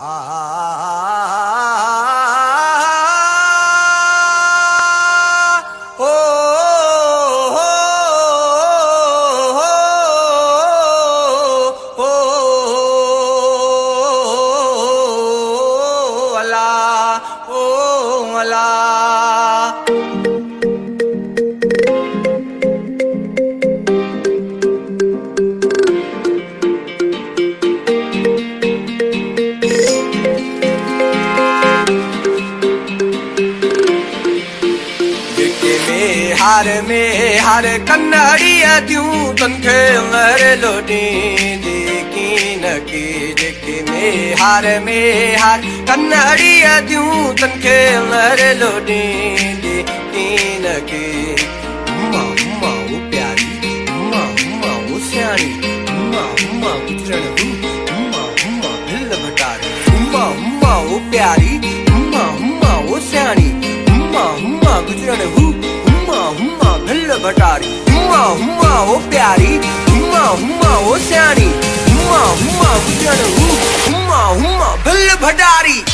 हार तनखे मर लोटी देखी न की जेके में हार में हार कन्नड़िया त्यूं तनखे मर लोटी देखी न की। हुमा हुमा वो प्यारी हुमा हुमा वो सियाणी। हुमा हुमा गुजरण हु भटारी हुआ हुआ, ओ प्यारी। हुआ हुआ, ओ सियाणी हुआ हुआ हुआ हुआ हुआ, बिल भटारी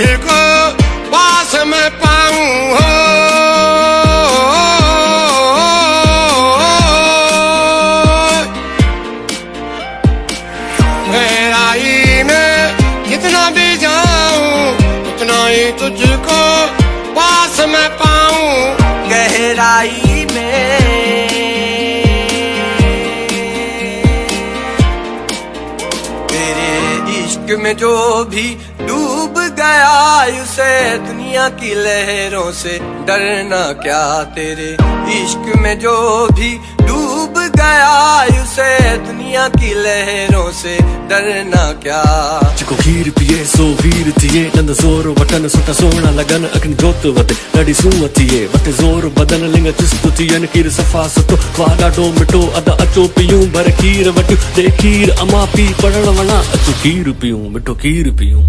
ही तुझको पास में पाऊँ हो। गहराई में जितना भी जाऊँ, उतना ही तुझको पास में पाऊँ। गहराई में तेरे इश्क में जो भी गया उसे दुनिया की लहरों से डरना क्या तेरे इश्क में जो भी डूब गया उसे दुनिया की लहरों से डरना क्या? जेको खीर पीए, सो वीर थिए नंद ज़ोर वटन सुठा सुहिणा लॻनि अखियुनि जोत वधे ॾाढी सूंहं थिए, वटे ज़ोर बदन, लिंग चुस्त थियनि, खीर सफ़ा सुठो वाह ॾाढो मिठो अध अचो पियूं, भर खीर वटियूं दे खीर अमा पी पढ़ण वञा अचो खीर पियूं मिठो खीर पियूं।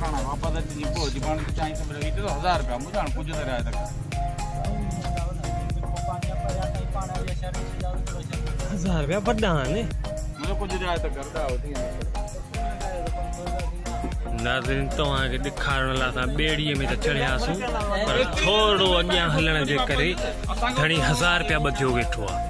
सही आहे हज़ार रुपया वॾा आहिनि नाज़रीन तव्हांखे ॾेखारण लाइ असां ॿेड़ीअ में त चढ़ियासीं पर थोरो अॻियाँ हलण जे करे। घणी हज़ार रुपया ॿधियो वेठो आहे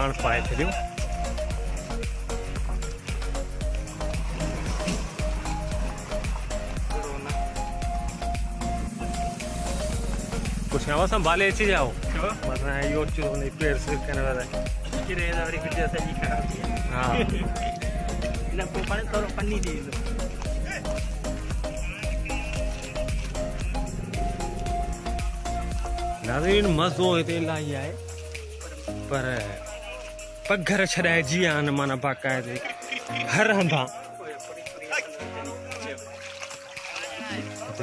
हा हाण पाए छॾियो कुछ नवा संभाले अची जाओ वरना इहो अचो हुन पेर सिर करण वारा हा। नाज़रीन मज़ो हिते इलाही आहे पर पघर छॾाइजी विया आहिनि माना बाक़ाइदे हर हंधा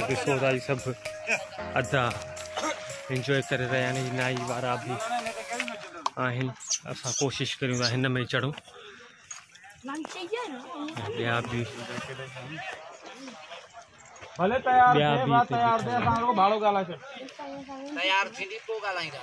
ॾिसो था ई सभु अदा इंजॉय करे रहिया आहिनि नाई वारा बि आहिनि असां कोशिशि करियूं था हिन में चढ़ूं। ॿिया बि भले तयार थे थे असां खां भाड़ो छॾ तयार थींदी पोइ ॻाल्हाईंदा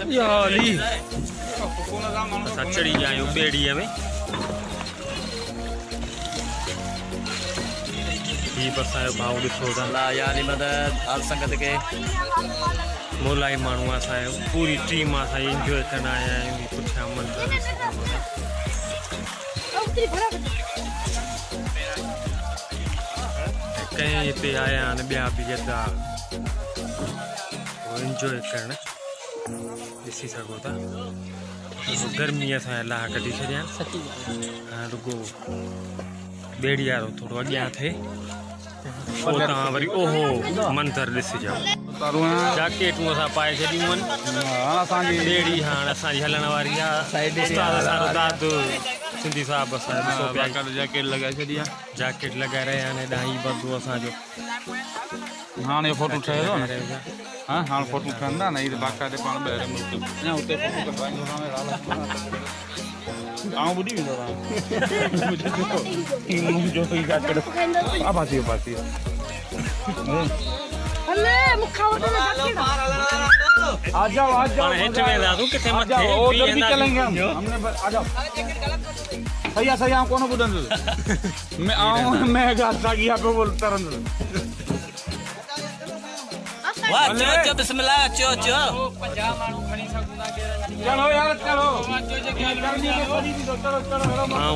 चढ़ी खे मोलाई माण्हू असांजो पूरी टीम असां इंजॉय करण आया आहियूं पुठियाँ कंहिं हिते आया आहिनि ॿिया बि इंजॉय करणु ॾिसी सघो था गर्मीअ सां लाह कढी छॾिया हाणे रुगो ॿेड़ी वारो थोरो अॻियाँ थिए पोइ तव्हां वरी ओहो मंदरु ॾिसिजो जैकेटूं असां पाए छॾियूं आहिनि ॿेड़ी हाणे असांजी हलण वारी आहे सिंधी साहिबु जैकेट लॻाए छॾी आहे जैकेट लॻाए रहिया आहिनि हेॾां ही बंदो असांजो। हाणे इहो फ़ोटो थो न रहियो पिया। हा हाणे फ़ोटो ठहंदा न हीअ बाक़ाइदे पाण ॿाहिरि मुल्क अञा हुते फ़ोटो कढाईंदो रहां आऊँ ॿुधी वेंदो रहां मुंहिंजो ई जैकेट हा बासी बासी अले मुखा वटि न आ जाओ आ जाओ हाणे हेठि वेंदासूं किथे आ मथे जाओ उधर भी बीहंदासीं। चलेंगे हम। हमने ब- आ जाओ। सही आहे सही आहे कोन ॿुधंदुसि मैं आऊँ मैं साॻी आहे पियो बोल तरंदुसि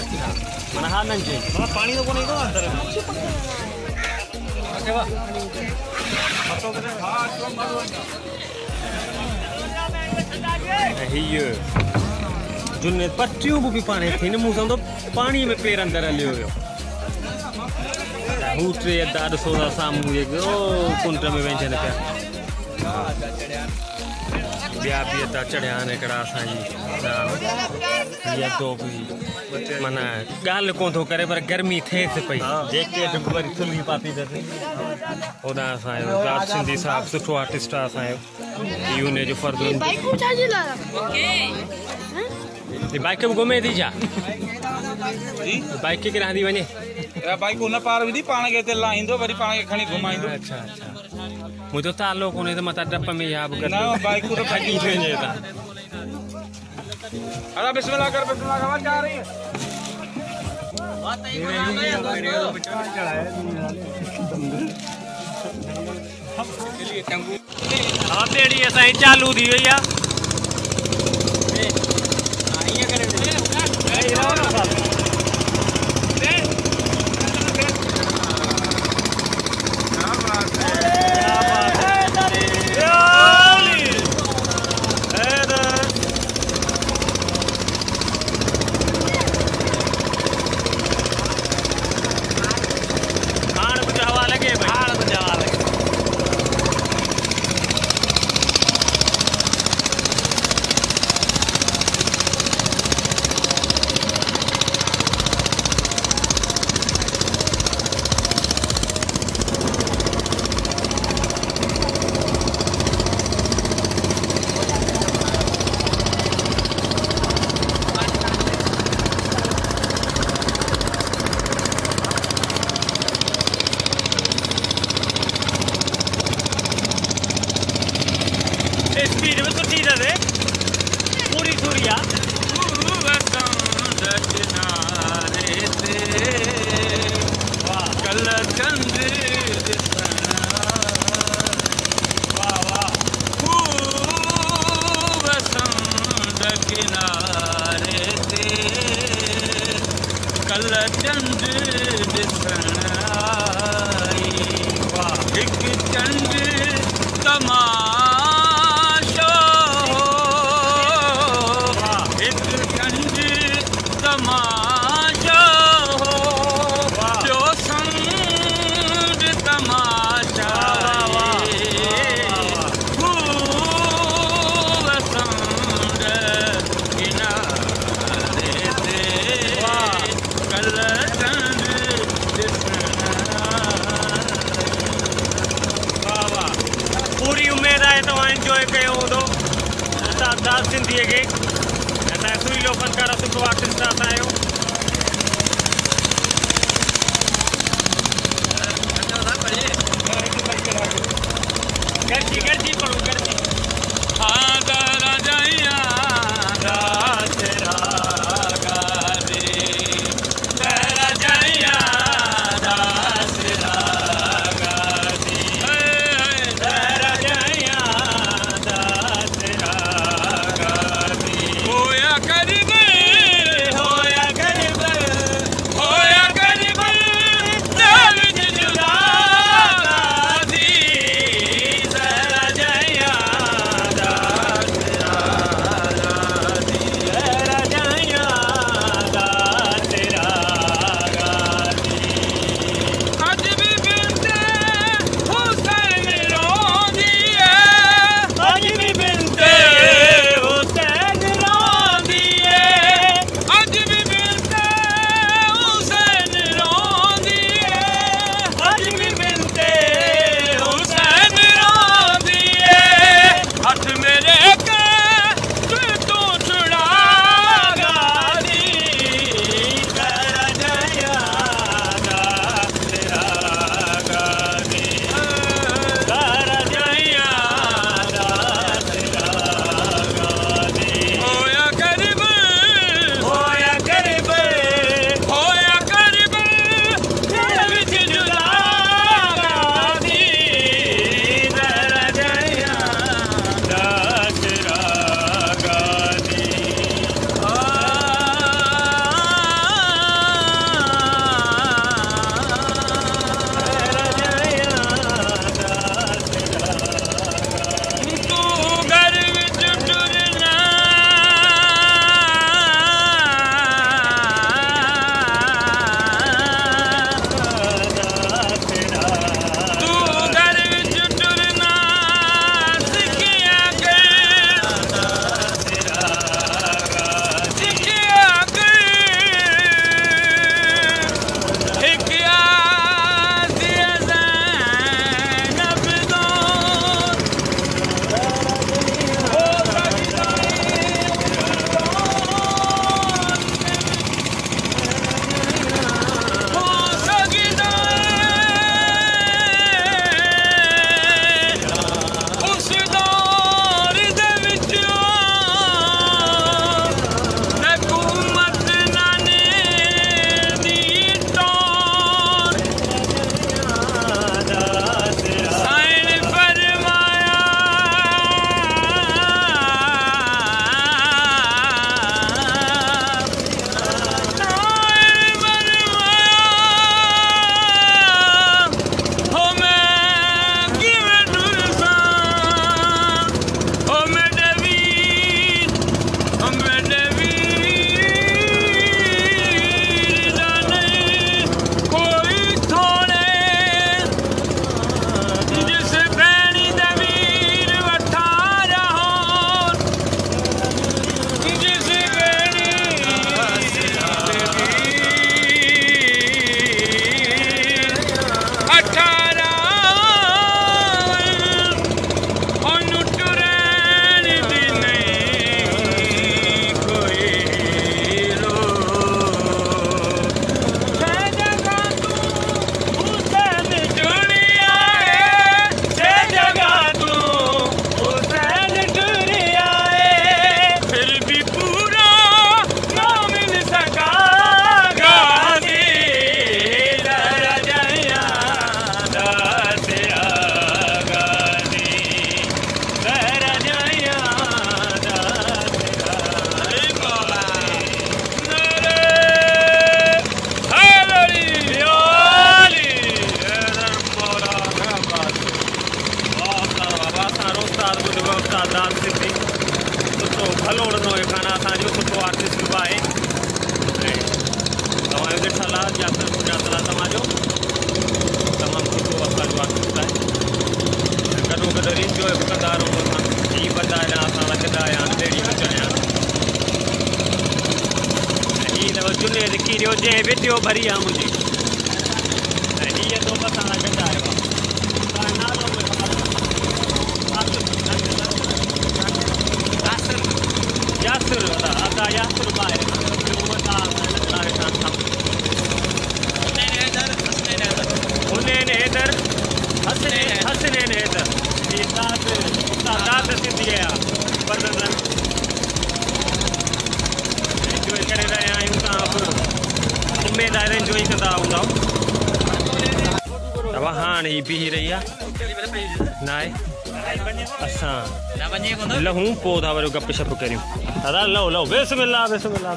अच्छा। माना हा न चई पाणी त कोन ईंदो आहे अंदरि हीअ जुने पटियूं बि पाणे थी न मूं सम्झो पाणीअ में पेर अंदरि हलियो वियो हू टे अदा ॾिसो था साम्हूं जेके ओ कुंड में वेंझनि पिया ॿिया बि अदा चढ़िया आहिनि हिकिड़ा असांजी हीअ अदो माना ॻाल्हि कोन थो करे पर गर्मी थिएसि पई जेके अॼु वरी थुल्ही पाती अथसि होॾां असांजो राज सिंधी साहिबु सुठो आर्टिस्ट आहे असांजो इहो हुन जो फर्ज़ु बाइक ही बि घुमे थी छा बाइक के रहंदी वञे या बाइक हुन पार विधी पाण खे हिते लाहींदो वरी पाण खे खणी घुमाईंदो अच्छा अच्छा मुंहिंजो तालो कोन्हे त मथां डप में या बि न बाइक तो खटी वञे था अरे बिस्मिल्लाह कर बिस्मिल्लाह कर, आवाज़ आ रही है। हा ॿेड़ी असांजी चालू थी वई आहे हाणे Gönlüm तव्हां हाणे ही बीह रही आहे न असां लहूं पोइ था वरी गप शप करियूं दादा लहो लहो बिस्मिल्लाह बिस्मिल्लाह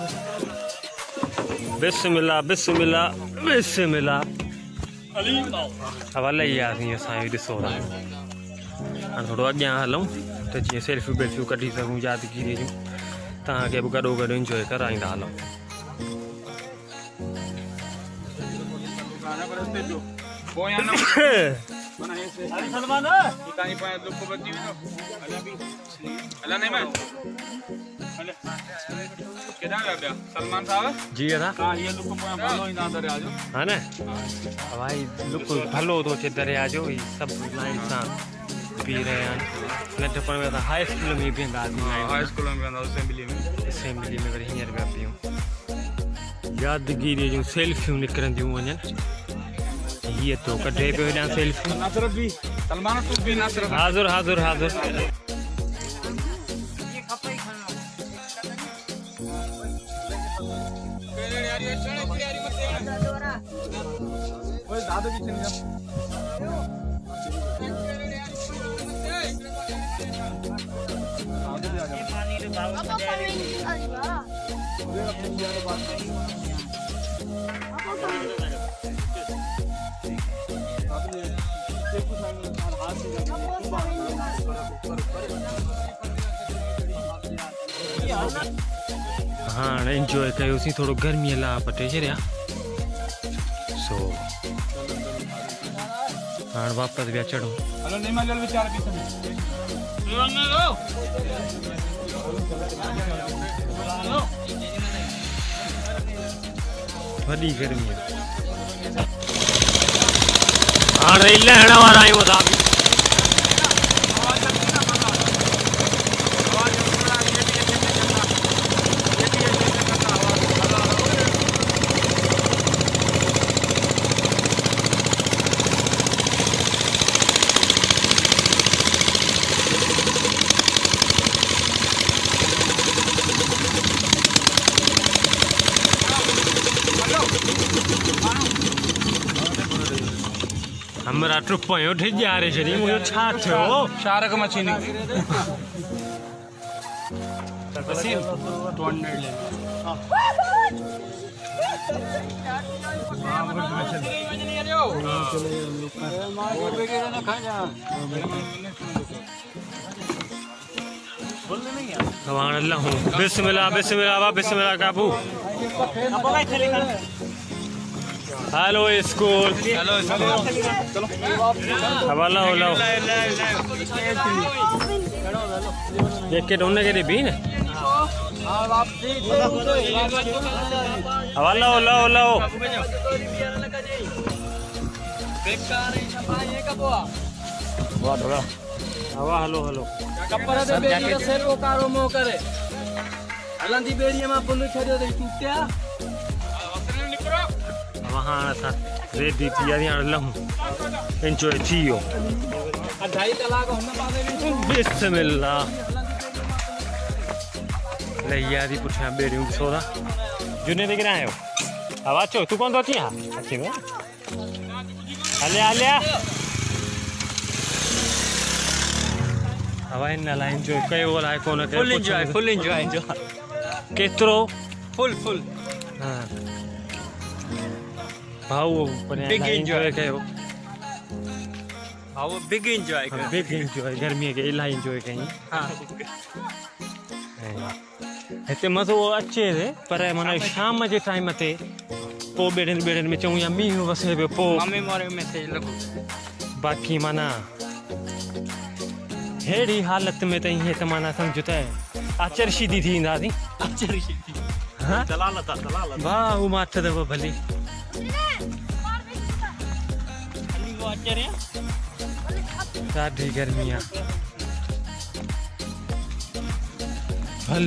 बिस्मिल्लाह बिस्मिल्लाह बिस्मिल्लाह हवा लही वियासीं असां इहो ॾिसो था हाणे थोरो अॻियाँ हलूं त जीअं सेल्फियूं वेल्फियूं कढी सघूं यादगिरी जूं तव्हांखे बि गॾो गॾु इंजॉय कराईंदा हलूं हे सलमान सलमान साहब? जी हीअ लुक भलो हा न भाई लुक भलो थो थिए दरिया जो ही सभु लाइन सां बीह रहिया आहिनि नंढपण में हाई स्कूल में हाई स्कूल में वेंदा असेंबली में असेंबली में। वरी हींअर पिया पियूं यादगिरीअ जूं सेल्फियूं निकिरंदियूं वञनि हीअ तो कढे पियो हेॾां सेल्फियूं ओए दादा भी चल जा Apa kami ini kali ba? हाणे इंजॉय कयोसीं थोरो गर्मीअ लाइ पटे छॾिया सो हाणे वापसि विया चढ़ूं। हेलो नहीं मैं विचार भी वॾी गर्मी आहे हाणे लहण वारा आहियूं असां बि हमरा टुपयो ढिॼारे छॾी मुंहिंजो छा थियो शारक मछली अब हाणे लहूं बिस्मिल्लाह बिस्मिल्लाह बिस्मिल्लाह काबू हेलो स्कूल हेलो स्कूल हवाला होला देख के ढूंढने के लिए बीन हवाला होला होला हो वाह थोड़ा हवा हलो हलो कपर दे बेड़ी सेरो कारो मो करे हलंदी बेड़ी मां पुन छड़ियो दे टूटिया अब हाणे असां रेडी थी वियासीं हाणे लहूं इंजॉय थी वियो अढाई कलाक हुन पासे बि बिस्मिल्लाह लही वियासीं पुठियाँ ॿेड़ियूं ॾिसो था जुने ते किरां आयो हवा अचो तूं कोन थो अची हा अची वे हलिया हलिया हवा हिन लाइ इंजॉय कयो अलाए कयो एंजॉय एंजॉय हा भाऊ Big enjoy. कयो वो बिग एंजॉय कर बिग इंजॉय गर्मीअ खे इलाही हा ऐं हिते मज़ो अचे पर माना शाम जे टाइम ते पोइ ॿेड़नि ॿेड़नि में चऊं या मींहुं वसे पियो पोइ बाक़ी माना अहिड़ी हालत में त हीअं त माना सम्झ त आचरशीदी थी ईंदासीं हाँ? दलालत आहे, दलालत वाह वो माथ भली। वो अचे रे ॾाढी गर्मी आहे हल।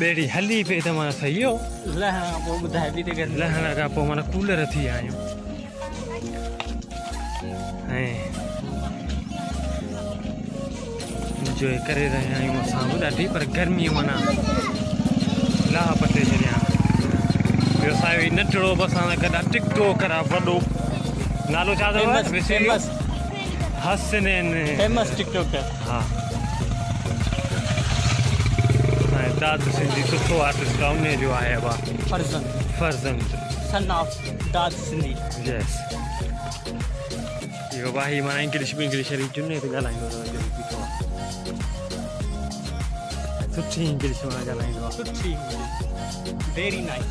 ॿेड़ी हली पई त माना सही हो। लहणा पोइ ॿुधाए बि त गर्मी। लहण खां पोइ माना कूलर थी विया आहियूं ऐं इंजॉय करे रहिया आहियूं असां बि ॾाढी पर गर्मी माना लाह पटे छॾिया ॿियो असांजो ही नटिड़ो बि असां टिकटो करा वॾो नालो अथव फ़ेमस हसनैन फ़ेमस टिकटॉकर हा। दाद सिंधी सुठो आर्टिस्ट आहे उन जो आहे अब फर्जन फर्ज़ंद। सन ऑफ़ दाद सिंधी यस इहो भाई माना इंग्लिश बि इंग्लिश वारी चुने ते ॻाल्हाईंदो बीठो आहे सुठी इंग्लिश माँ ॻाल्हाईंदो आहे सुठी वेरी नाइस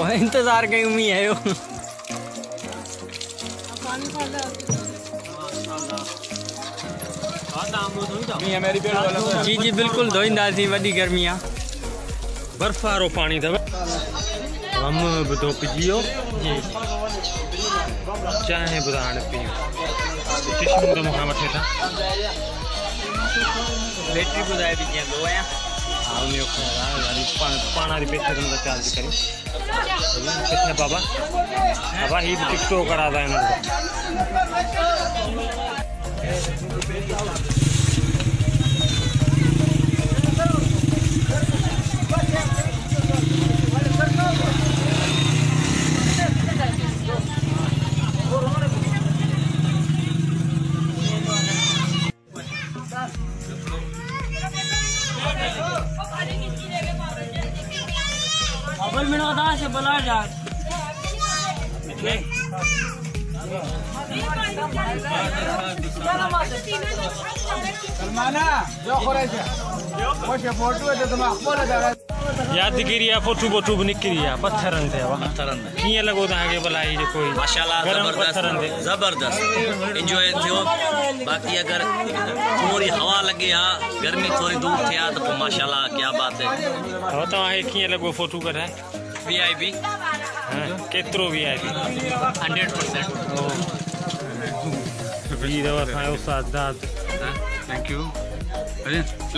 आहे फटकार लगी है जी जी बिल्कुलु धोईंदासीं वॾी गर्मी आहे बर्फ़ वारो पाणी अथव हम बि धोपिजी वियो जी चांहि बि हाणे पीऊं टिशू मूंखां वठे था। बैटरी ॿुधाए थी कीअं धोयां हा। उन जो ख़्यालु आहे वरी पाण पाण चार्ज करियूं किथे बाबा? बाबा ही बि करा था हिन मोठे फ़ोटो बोटू बि निकिरी आहे पथरनि ते आहे कीअं लॻो तव्हांखे भला ही जेको माशाल्लाह ते ज़बरदस्त। ज़बरदस्त। इंजॉय थियो बाक़ी अगरि थोरी हवा लॻे हा गर्मी थोरी दूर थिए हा त पोइ माशाल्लाह क्या बात है। हो तव्हांखे कीअं लॻो फोटू कढाए वी आई पी हा, केतिरो बि आहे हंड्रेड परसेंट। ही अथव असांजो दाद। थैंक यू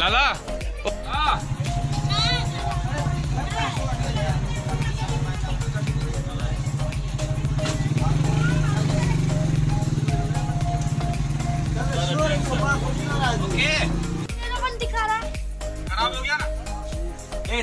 लाला ओके दिखा रहा है। खराब हो गया। ना